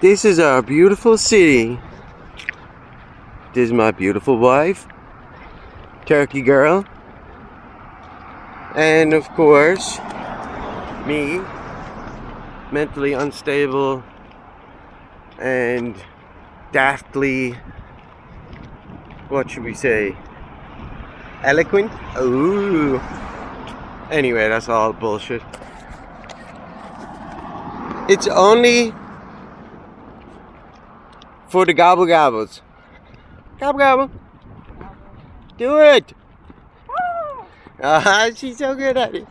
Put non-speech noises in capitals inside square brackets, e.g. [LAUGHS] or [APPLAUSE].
This is our beautiful city. This is my beautiful wife, Turkey Girl. And of course, me, mentally unstable and daftly, what should we say, eloquent? Ooh. Anyway, that's all bullshit. It's only for the gobble gobbles. Gobble gobble. Do it. Ah, [LAUGHS] she's so good at it.